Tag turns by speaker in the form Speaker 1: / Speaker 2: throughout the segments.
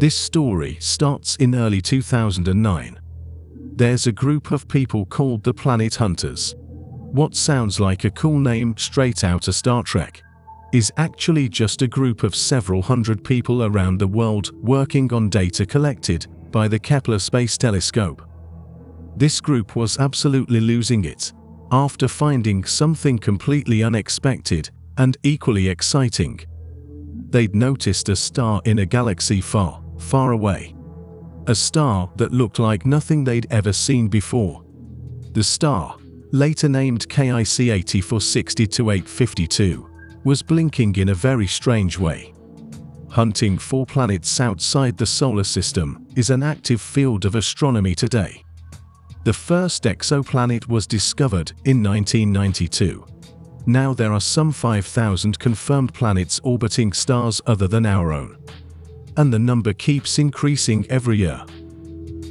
Speaker 1: This story starts in early 2009. There's a group of people called the Planet Hunters. What sounds like a cool name straight out of Star Trek is actually just a group of several hundred people around the world working on data collected by the Kepler Space Telescope. This group was absolutely losing it after finding something completely unexpected and equally exciting. They'd noticed a star in a galaxy far, far away. A star that looked like nothing they'd ever seen before. The star, later named KIC 8462 was blinking in a very strange way. Hunting for planets outside the solar system is an active field of astronomy today. The first exoplanet was discovered in 1992. Now there are some 5,000 confirmed planets orbiting stars other than our own. And the number keeps increasing every year.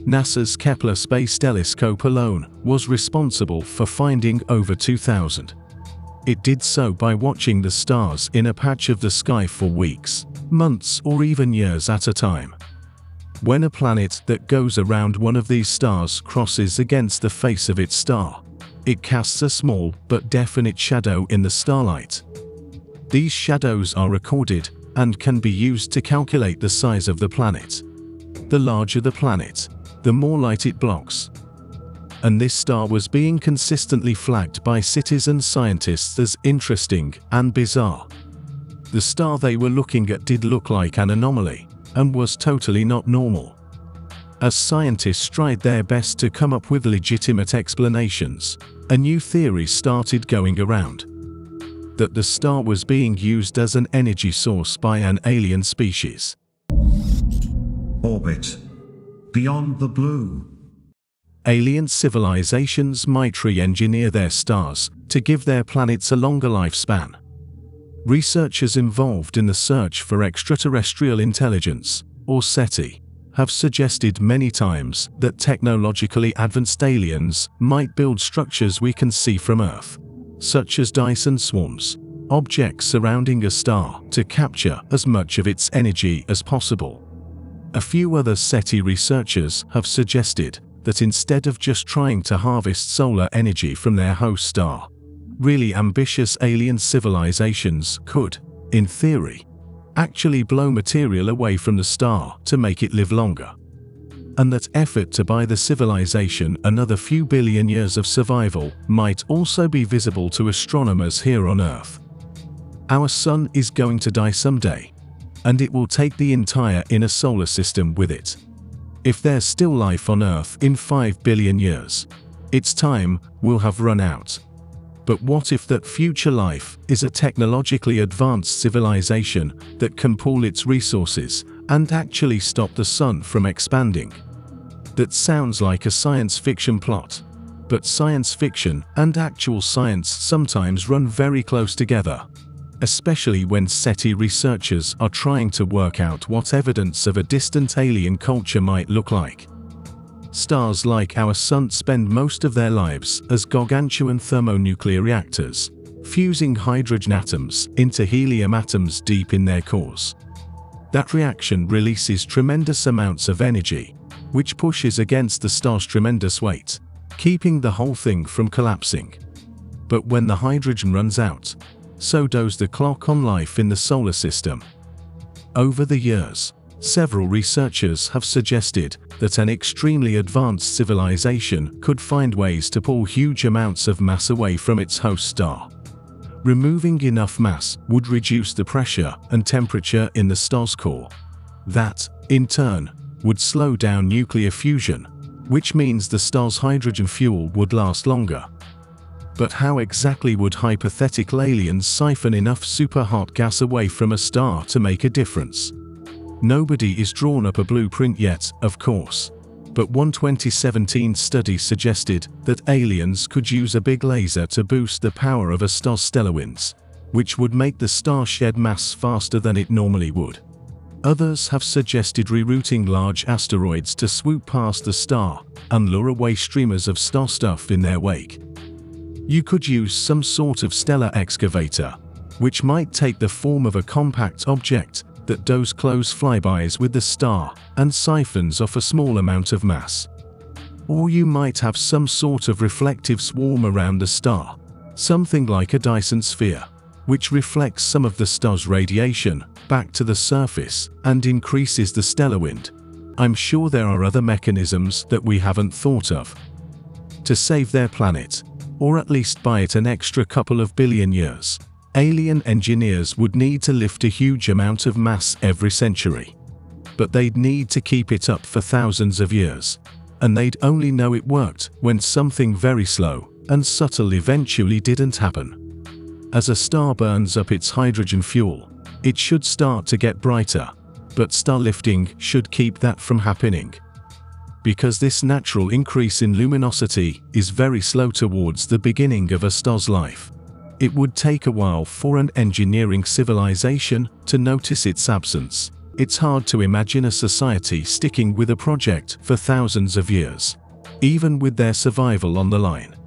Speaker 1: NASA's Kepler Space Telescope alone was responsible for finding over 2,000. It did so by watching the stars in a patch of the sky for weeks, months or even years at a time. When a planet that goes around one of these stars crosses against the face of its star, it casts a small but definite shadow in the starlight. These shadows are recorded and can be used to calculate the size of the planet. The larger the planet, the more light it blocks. And this star was being consistently flagged by citizen scientists as interesting and bizarre. The star they were looking at did look like an anomaly, and was totally not normal. As scientists tried their best to come up with legitimate explanations, a new theory started going around. That the star was being used as an energy source by an alien species.
Speaker 2: Orbit. Beyond the blue.
Speaker 1: Alien civilizations might re-engineer their stars to give their planets a longer lifespan. Researchers involved in the search for extraterrestrial intelligence, or SETI, have suggested many times that technologically advanced aliens might build structures we can see from Earth, such as Dyson swarms, objects surrounding a star to capture as much of its energy as possible. A few other SETI researchers have suggested that instead of just trying to harvest solar energy from their host star, really ambitious alien civilizations could, in theory, actually blow material away from the star to make it live longer. And that effort to buy the civilization another few billion years of survival might also be visible to astronomers here on Earth. Our sun is going to die someday, and it will take the entire inner solar system with it. If there's still life on Earth in 5 billion years, its time will have run out. But what if that future life is a technologically advanced civilization that can pool its resources and actually stop the sun from expanding? That sounds like a science fiction plot. But science fiction and actual science sometimes run very close together. Especially when SETI researchers are trying to work out what evidence of a distant alien culture might look like. Stars like our Sun spend most of their lives as gargantuan thermonuclear reactors, fusing hydrogen atoms into helium atoms deep in their cores. That reaction releases tremendous amounts of energy, which pushes against the star's tremendous weight, keeping the whole thing from collapsing. But when the hydrogen runs out, so does the clock on life in the solar system. Over the years, Several researchers have suggested that an extremely advanced civilization could find ways to pull huge amounts of mass away from its host star. Removing enough mass would reduce the pressure and temperature in the star's core. That, in turn, would slow down nuclear fusion, which means the star's hydrogen fuel would last longer. But how exactly would hypothetical aliens siphon enough super hot gas away from a star to make a difference? Nobody is drawn up a blueprint yet, of course. But one 2017 study suggested that aliens could use a big laser to boost the power of a star's stellar winds, which would make the star shed mass faster than it normally would. Others have suggested rerouting large asteroids to swoop past the star and lure away streamers of star stuff in their wake. You could use some sort of stellar excavator, which might take the form of a compact object that does close flybys with the star and siphons off a small amount of mass. Or you might have some sort of reflective swarm around the star, something like a Dyson sphere, which reflects some of the star's radiation back to the surface and increases the stellar wind. I'm sure there are other mechanisms that we haven't thought of. To save their planet, or at least buy it an extra couple of billion years, alien engineers would need to lift a huge amount of mass every century. But they'd need to keep it up for thousands of years, and they'd only know it worked when something very slow and subtle eventually didn't happen. As a star burns up its hydrogen fuel, it should start to get brighter, but star lifting should keep that from happening. Because this natural increase in luminosity is very slow towards the beginning of a star's life. It would take a while for an engineering civilization to notice its absence. It's hard to imagine a society sticking with a project for thousands of years, even with their survival on the line.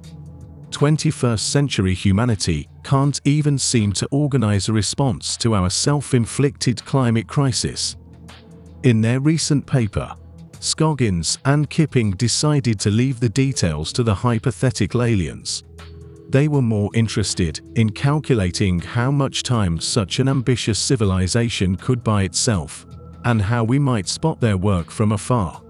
Speaker 1: 21st century humanity can't even seem to organize a response to our self-inflicted climate crisis. In their recent paper, Scoggins and Kipping decided to leave the details to the hypothetical aliens. They were more interested in calculating how much time such an ambitious civilization could buy itself, and how we might spot their work from afar.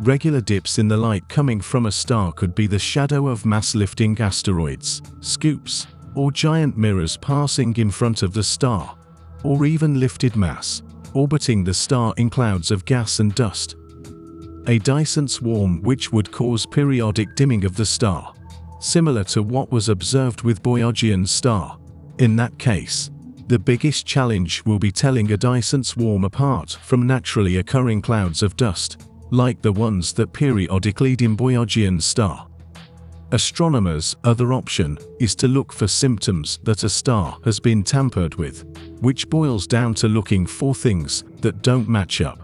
Speaker 1: Regular dips in the light coming from a star could be the shadow of mass-lifting asteroids, scoops, or giant mirrors passing in front of the star, or even lifted mass, orbiting the star in clouds of gas and dust. A Dyson swarm which would cause periodic dimming of the star, similar to what was observed with Boyajian's star. In that case, the biggest challenge will be telling a Dyson swarm apart from naturally occurring clouds of dust, like the ones that periodically dim Boyajian's star. Astronomers' other option is to look for symptoms that a star has been tampered with, which boils down to looking for things that don't match up.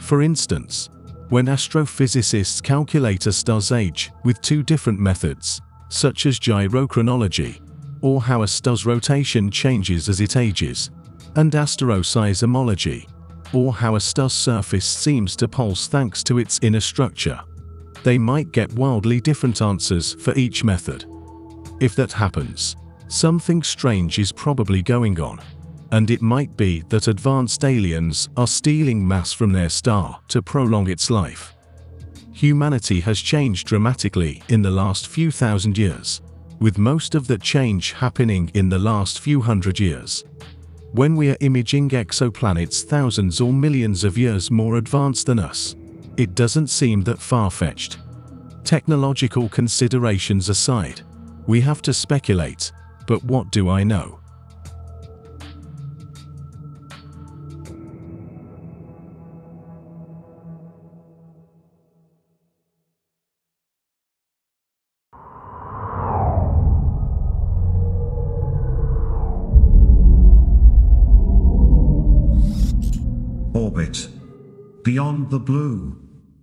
Speaker 1: For instance, when astrophysicists calculate a star's age with two different methods, such as gyrochronology, or how a star's rotation changes as it ages, and asteroseismology, or how a star's surface seems to pulse thanks to its inner structure. They might get wildly different answers for each method. If that happens, something strange is probably going on, and it might be that advanced aliens are stealing mass from their star to prolong its life. Humanity has changed dramatically in the last few thousand years, with most of that change happening in the last few hundred years when we are imaging exoplanets thousands or millions of years more advanced than us. It doesn't seem that far-fetched. Technological considerations aside, we have to speculate, but what do I know?
Speaker 2: Orbit. Beyond the blue.